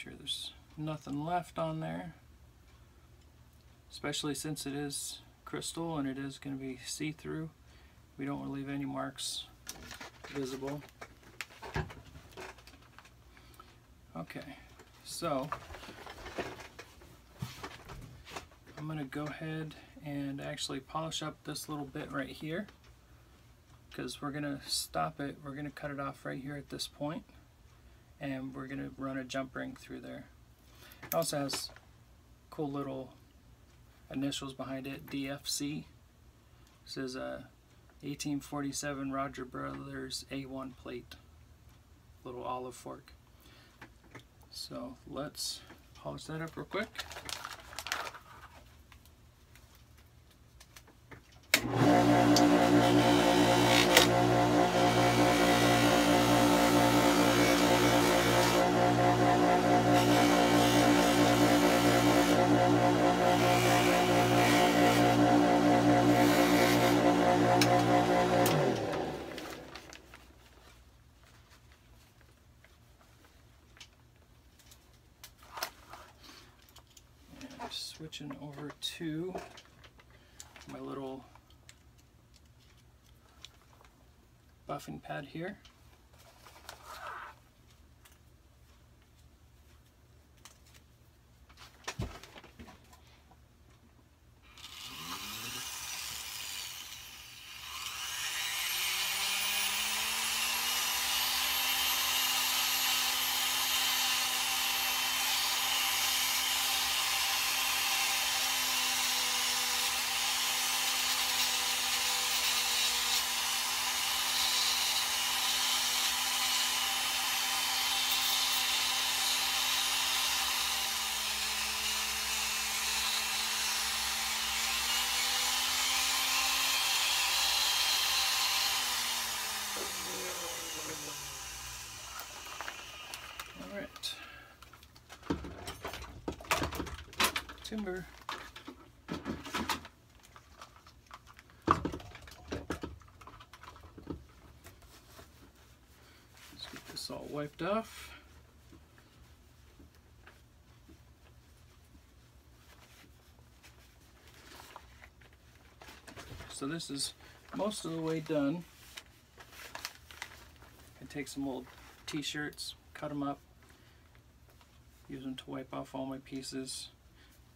sure there's nothing left on there. Especially since it is crystal and it is going to be see-through. We don't want to leave any marks visible. Okay, so I'm going to go ahead and actually polish up this little bit right here because we're going to stop it. We're going to cut it off right here at this point and we're to run a jump ring through there. It also has cool little initials behind it, DFC. This is a 1847 Rogers Brothers A1 plate, little olive fork. So let's polish that up real quick. Switching over to my little buffing pad here. All right. Timber. Let's get this all wiped off. So this is most of the way done. I take some old t-shirts, cut them up, use them to wipe off all my pieces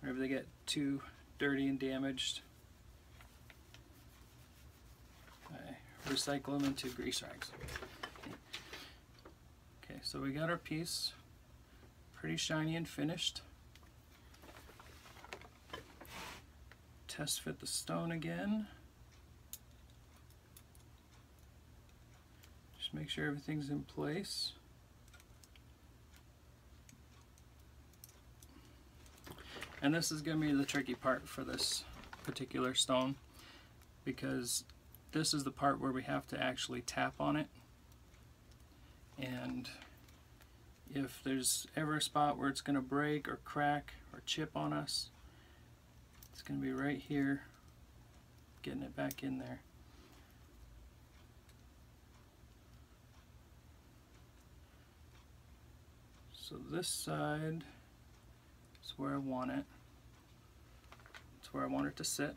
whenever they get too dirty and damaged. I recycle them into grease rags. Okay, so we got our piece pretty shiny and finished. Test fit the stone again. Just make sure everything's in place. And this is going to be the tricky part for this particular stone because this is the part where we have to actually tap on it. And if there's ever a spot where it's going to break or crack or chip on us, it's going to be right here, getting it back in there. So this side is where I want it. Where I want it to sit.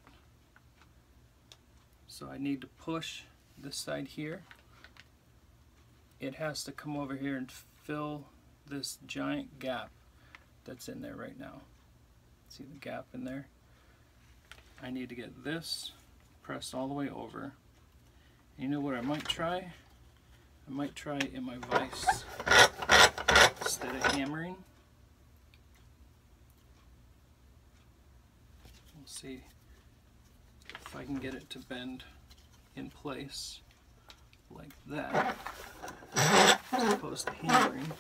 So I need to push this side here. It has to come over here and fill this giant gap that's in there right now. See the gap in there? I need to get this pressed all the way over. You know what I might try? I might try in my vise instead of hammering. See if I can get it to bend in place like that as opposed to hammering.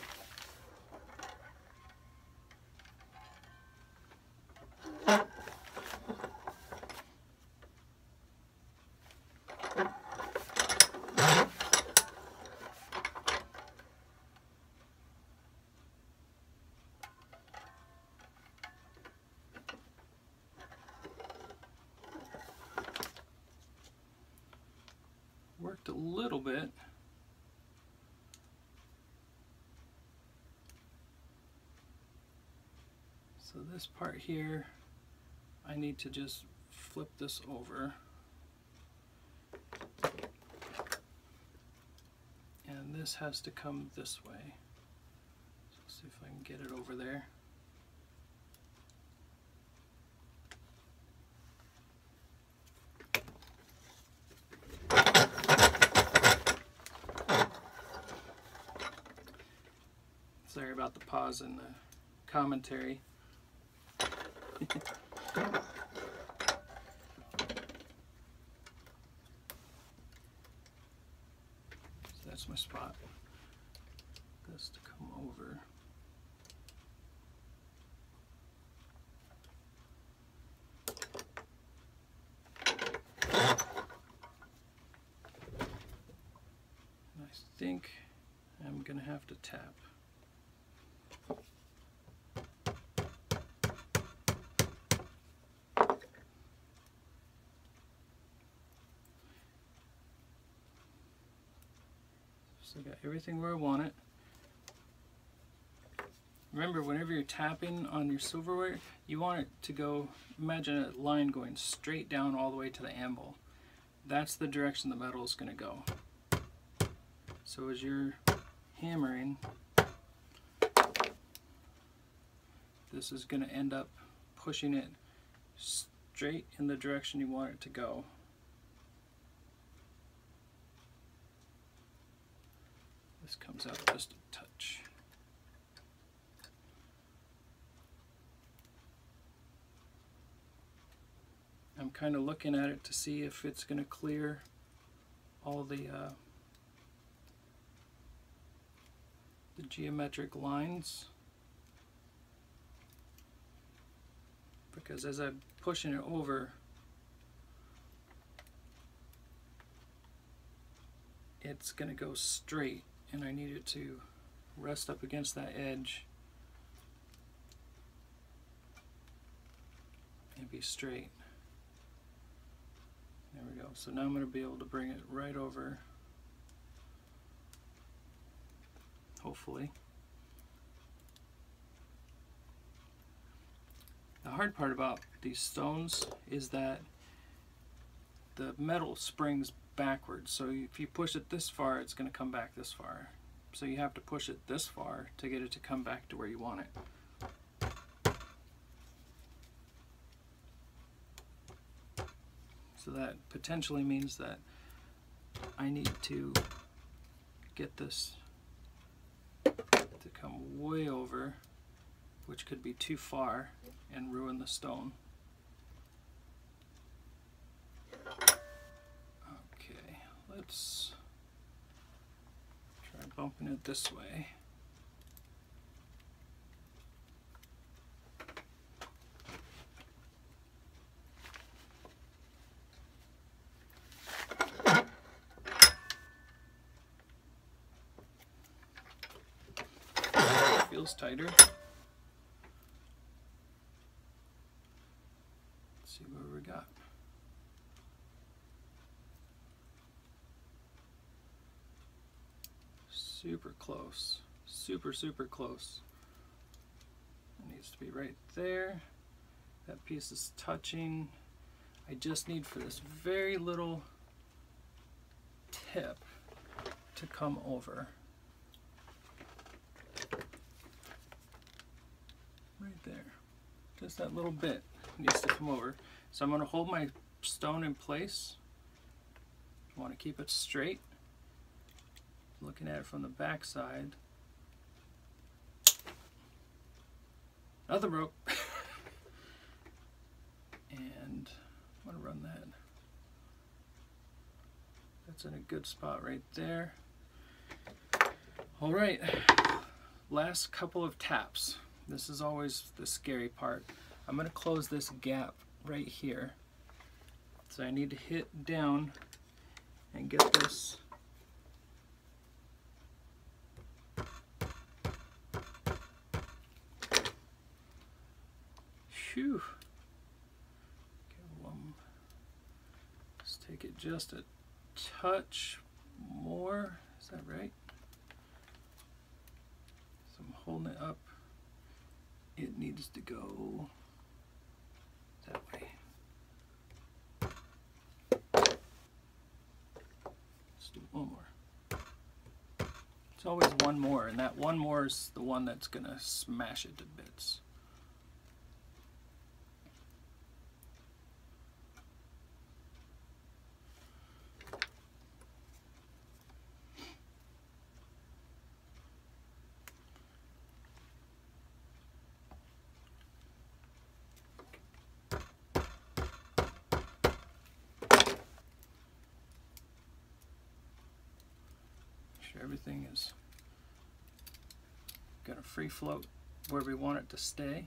Worked a little bit. So this part here, I need to just flip this over. And this has to come this way. So see if I can get it over there. Sorry about the pause in the commentary. So that's my spot. This to come over. I think I'm gonna have to tap. So I got everything where I want it. Remember, whenever you're tapping on your silverware, you want it to go, imagine a line going straight down all the way to the anvil. That's the direction the metal is going to go. So as you're hammering, this is going to end up pushing it straight in the direction you want it to go. This comes out just a touch. I'm kind of looking at it to see if it's going to clear all the uh, the geometric lines because as I'm pushing it over it's going to go straight and I need it to rest up against that edge and be straight. There we go. So now I'm going to be able to bring it right over, hopefully. The hard part about these stones is that the metal springs backwards. So if you push it this far, it's going to come back this far. So you have to push it this far to get it to come back to where you want it. So that potentially means that I need to get this to come way over, which could be too far and ruin the stone. Let's try bumping it this way. Feels tighter. Let's see what we got. super close. Super, super close. It needs to be right there. That piece is touching. I just need for this very little tip to come over. Right there. Just that little bit needs to come over. So I'm going to hold my stone in place. I want to keep it straight looking at it from the back side. Another broke. and I'm to run that. That's in a good spot right there. All right, last couple of taps. This is always the scary part. I'm going to close this gap right here. So I need to hit down and get this Phew. Um, let's take it just a touch more. Is that right? So I'm holding it up it needs to go that way. Let's do one more. It's always one more, and that one more is the one that's gonna smash it to bits. Sure everything is got a free float where we want it to stay.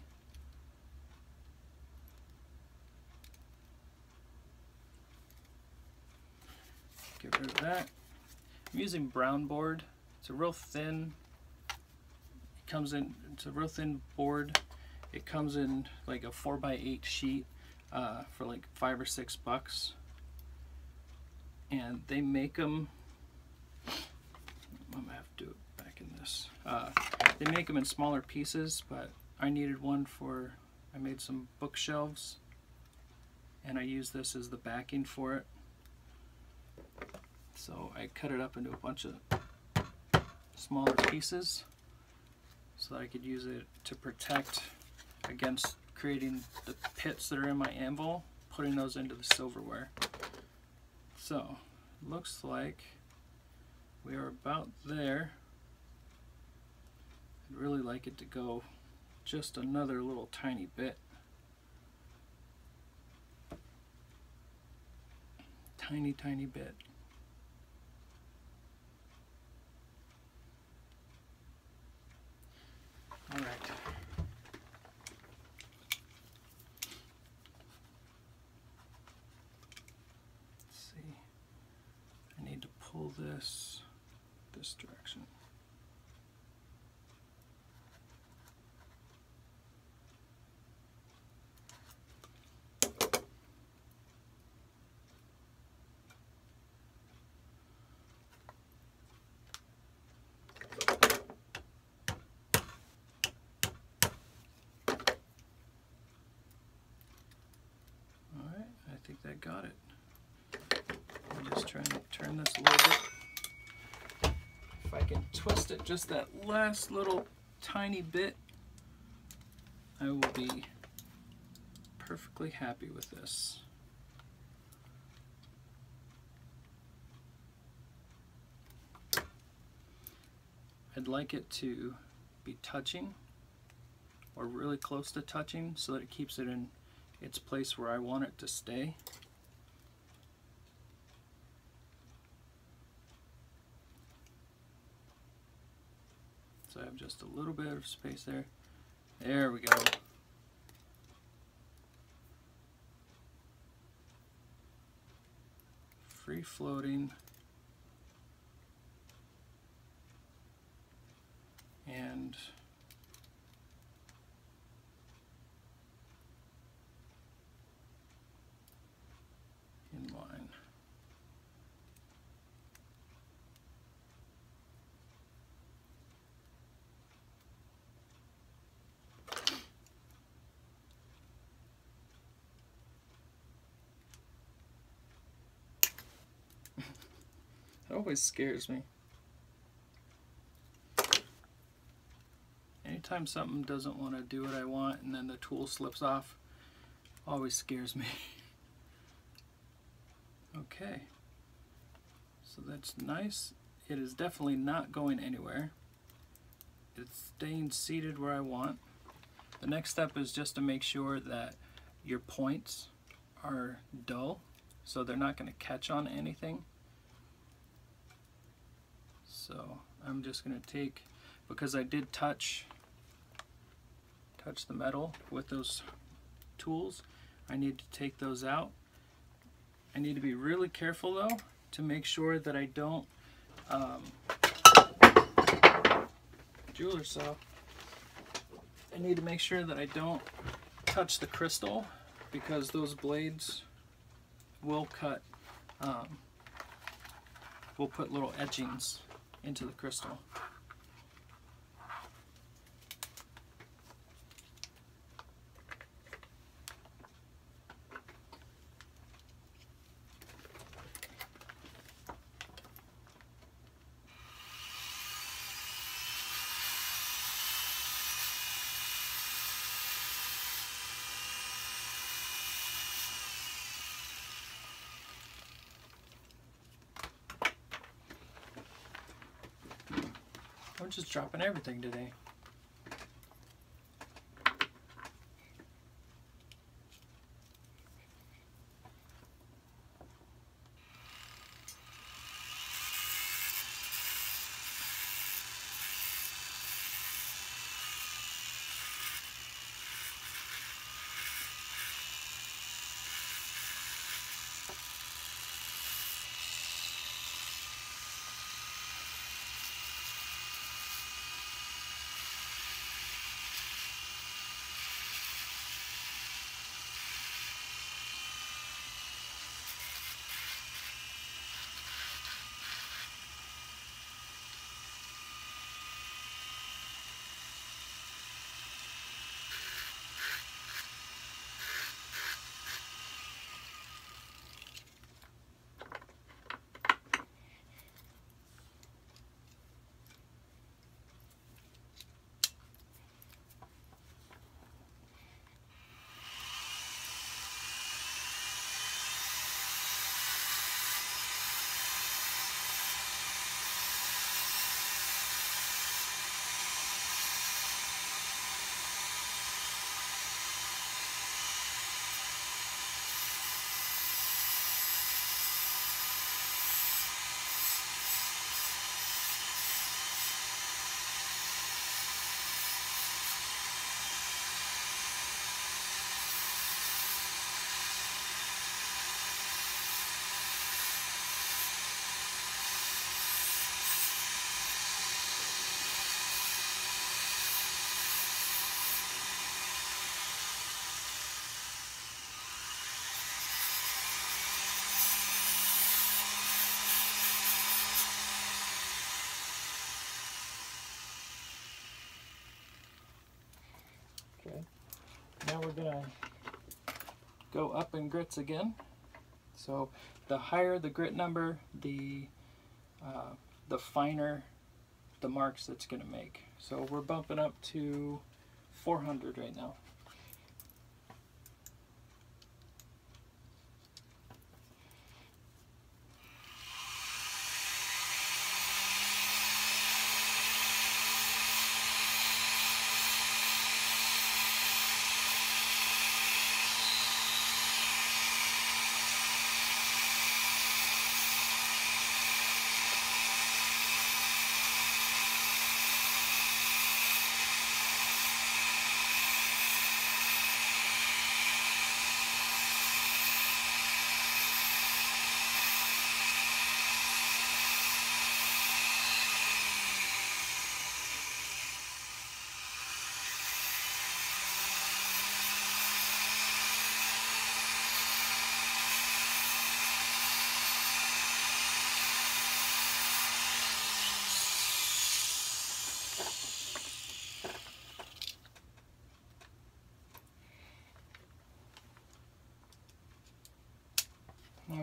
Get rid of that. I'm using brown board. It's a real thin, it comes in, it's a real thin board. It comes in like a 4 by 8 sheet uh, for like five or six bucks. And they make them I'm gonna have to do it back in this. Uh, they make them in smaller pieces, but I needed one for, I made some bookshelves and I use this as the backing for it. So I cut it up into a bunch of smaller pieces so that I could use it to protect against creating the pits that are in my anvil, putting those into the silverware. So, looks like we are about there. I'd really like it to go just another little tiny bit. Tiny, tiny bit. All right. Let's see. I need to pull this this direction. All right, I think that got it. I'm just trying to turn this a little bit. If I can twist it just that last little tiny bit, I will be perfectly happy with this. I'd like it to be touching or really close to touching so that it keeps it in its place where I want it to stay. So I have just a little bit of space there. There we go. Free floating. And in line. Always scares me. Anytime something doesn't want to do what I want and then the tool slips off, always scares me. okay. So that's nice. It is definitely not going anywhere. It's staying seated where I want. The next step is just to make sure that your points are dull so they're not going to catch on anything. So I'm just going to take, because I did touch touch the metal with those tools, I need to take those out. I need to be really careful though to make sure that I don't um, jeweler saw. I need to make sure that I don't touch the crystal because those blades will cut, um, will put little etchings into the crystal. Just everything today. Gonna go up in grits again. So the higher the grit number, the uh, the finer the marks it's gonna make. So we're bumping up to 400 right now.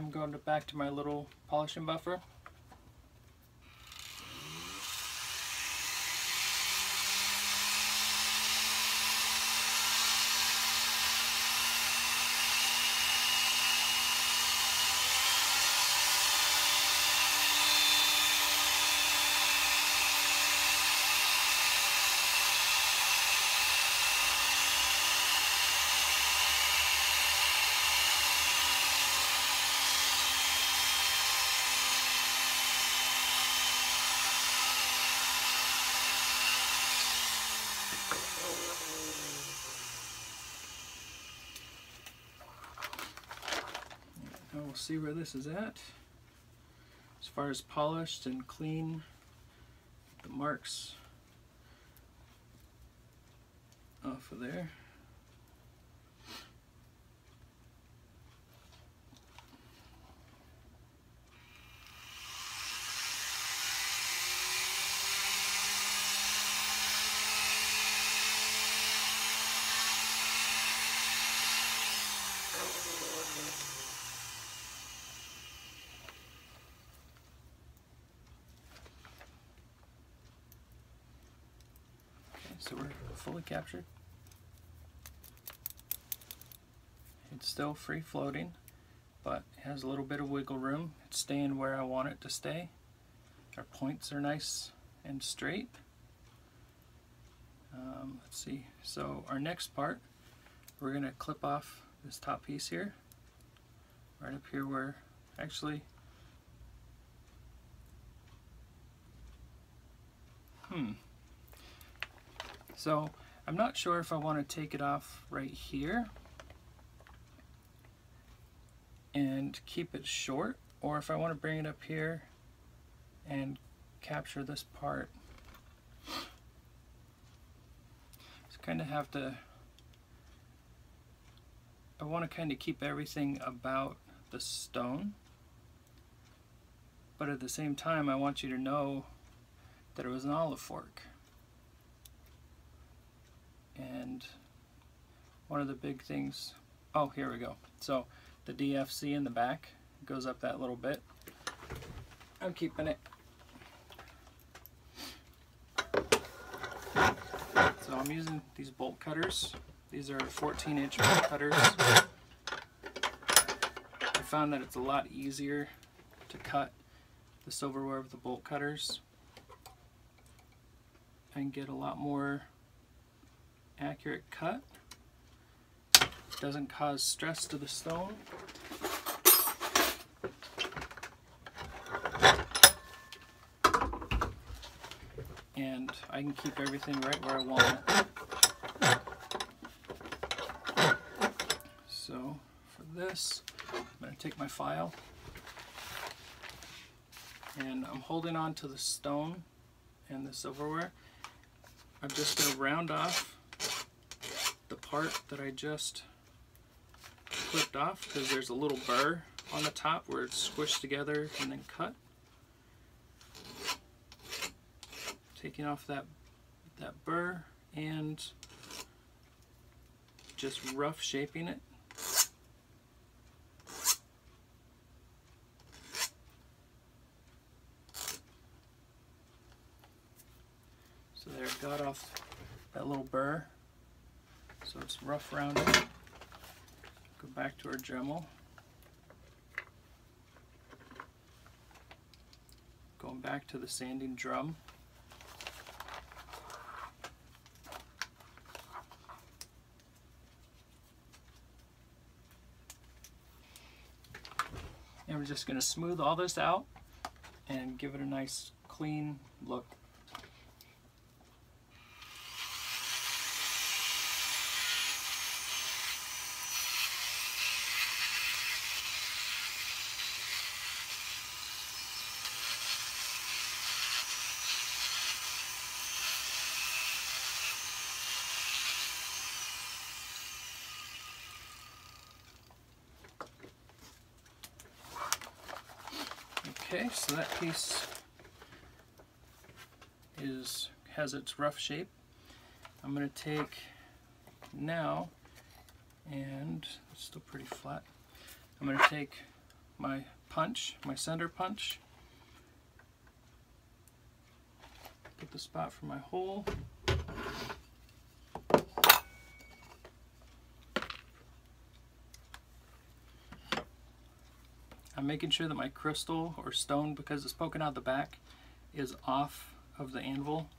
I'm going to back to my little polishing buffer. And we'll see where this is at. As far as polished and clean, the marks off of there. So we're fully captured. It's still free floating, but it has a little bit of wiggle room. It's staying where I want it to stay. Our points are nice and straight. let's see. So our next part, we're gonna clip off this top piece here, right up here where, actually, hmm. So I'm not sure if I want to take it off right here and keep it short or if I want to bring it up here and capture this part. Just kind of have to, I want to kind of keep everything about the stone, but at the same time I want you to know that it was an olive fork. And one of the big things, oh here we go. So the DFC in the back goes up that little bit. I'm keeping it. So I'm using these bolt cutters. These are 14 inch bolt cutters. I found that it's a lot easier to cut the silverware with the bolt cutters and get a lot more accurate cut. Doesn't cause stress to the stone. And I can keep everything right where I want it. So for this, I'm going to take my file and I'm holding on to the stone and the silverware. I'm just going to round off part that I just clipped off because there's a little burr on the top where it's squished together and then cut. Taking off that that burr and just rough shaping it. So there, got off that little burr. So it's rough rounded. Go back to our Dremel. Going back to the sanding drum. And we're just going to smooth all this out and give it a nice clean look. Okay, so that piece is has its rough shape. I'm going to take now, and it's still pretty flat, I'm going to take my punch, my center punch, put the spot for my hole, I'm making sure that my crystal or stone, because it's poking out the back, is off of the anvil.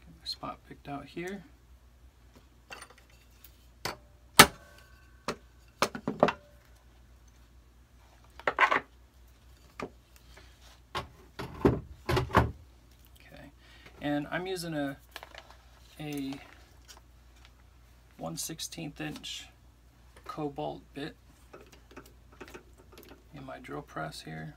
Get my spot picked out here. Okay, and I'm using a a 1 16th inch cobalt bit in my drill press here.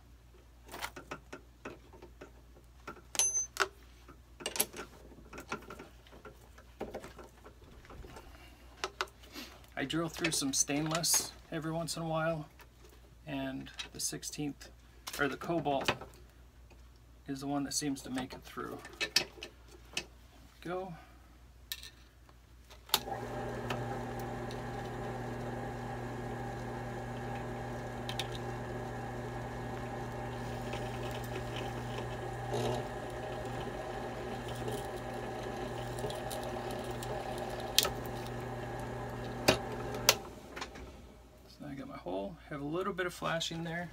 I drill through some stainless every once in a while and the 16th or the cobalt is the one that seems to make it through. Go. So I got my hole, have a little bit of flashing there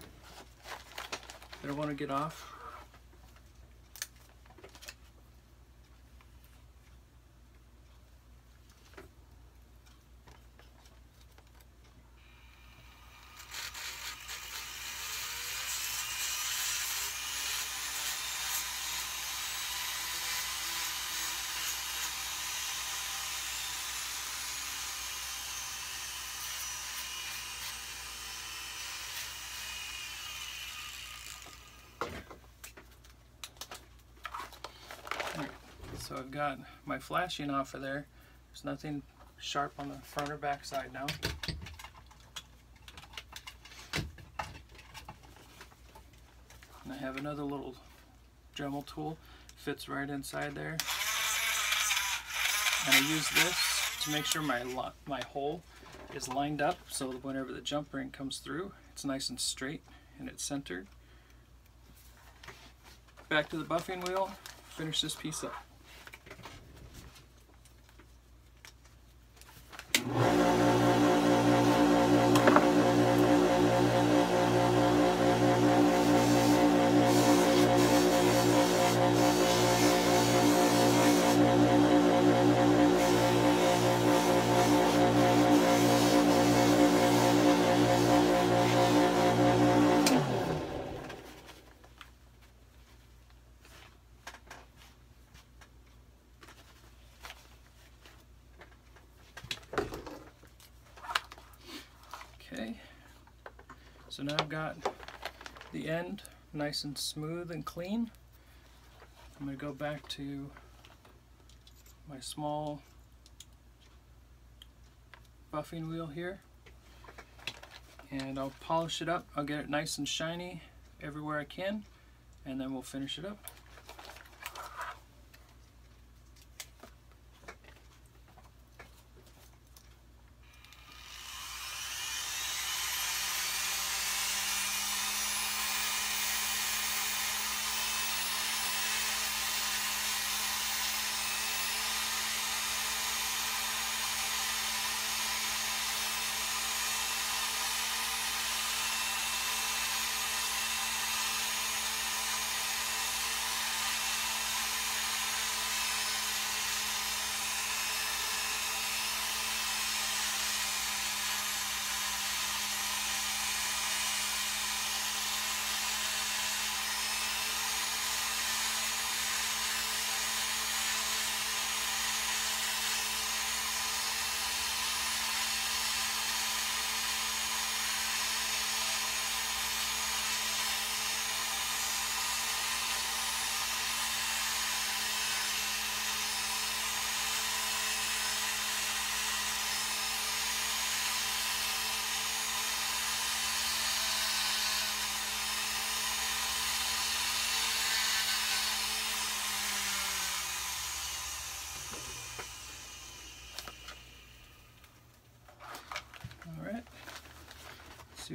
that I want to get off. So I've got my flashing off of there. There's nothing sharp on the front or back side now. And I have another little Dremel tool, fits right inside there. And I use this to make sure my, my hole is lined up so that whenever the jump ring comes through, it's nice and straight and it's centered. Back to the buffing wheel, finish this piece up. Okay, so now I've got the end nice and smooth and clean. I'm going to go back to my small buffing wheel here and I'll polish it up. I'll get it nice and shiny everywhere I can and then we'll finish it up.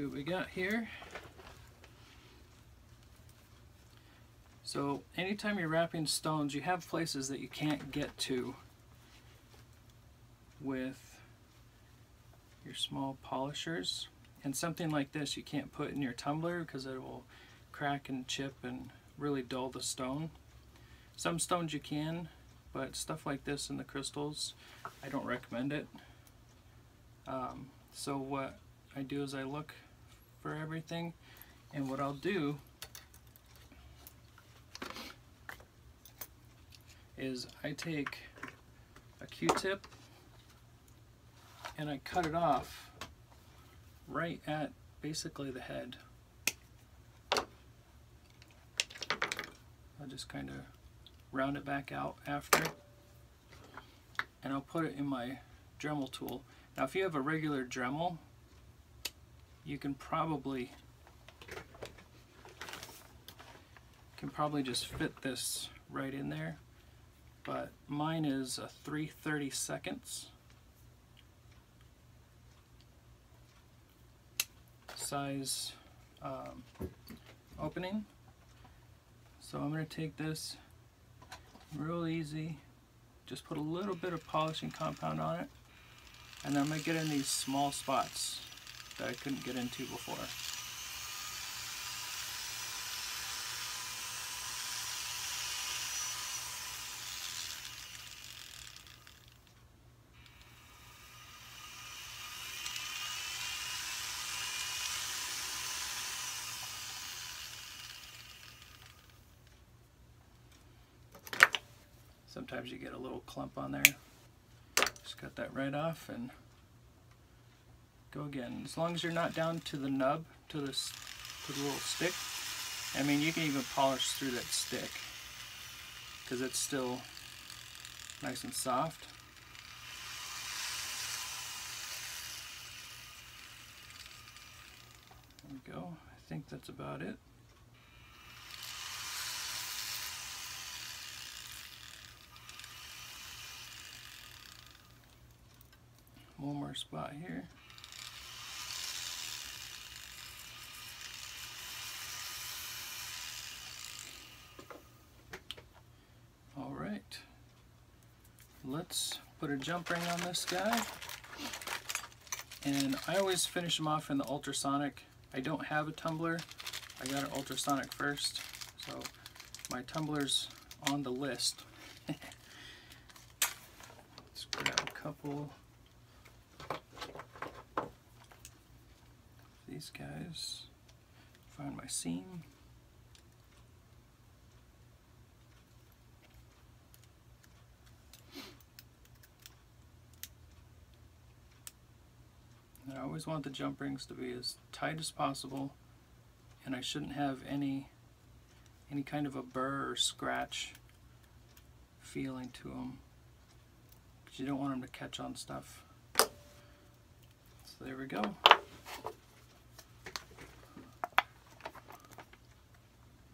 See what we got here. So anytime you're wrapping stones, you have places that you can't get to with your small polishers. And something like this you can't put in your tumbler because it will crack and chip and really dull the stone. Some stones you can, but stuff like this in the crystals, I don't recommend it. Um, so what I do is I look for everything and what I'll do is I take a q-tip and I cut it off right at basically the head. I'll just kind of round it back out after and I'll put it in my Dremel tool. Now if you have a regular Dremel you can probably can probably just fit this right in there but mine is a 330 seconds. Size um, opening. So I'm going to take this real easy just put a little bit of polishing compound on it and then I'm going to get in these small spots that I couldn't get into before. Sometimes you get a little clump on there. Just cut that right off and go again. As long as you're not down to the nub, to the, to the little stick. I mean, you can even polish through that stick because it's still nice and soft. There we go. I think that's about it. One more spot here. All right. Let's put a jump ring on this guy. And I always finish them off in the ultrasonic. I don't have a tumbler. I got an ultrasonic first. So my tumbler's on the list. Let's grab a couple these guys. Find my seam. Always want the jump rings to be as tight as possible and I shouldn't have any any kind of a burr or scratch feeling to them because you don't want them to catch on stuff. So there we go.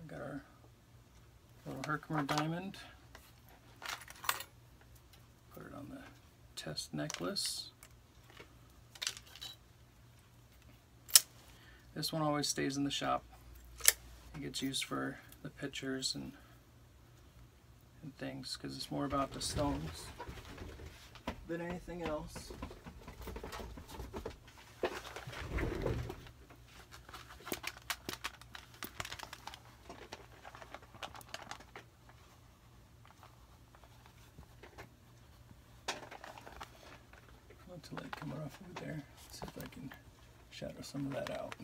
We got our little Herkimer diamond. Put it on the test necklace. This one always stays in the shop. It gets used for the pictures and and things because it's more about the stones than anything else. Let the light come off over there. see if I can shadow some of that out.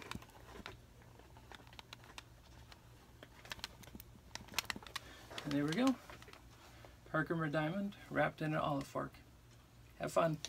And there we go. Herkimer diamond wrapped in an olive fork. Have fun.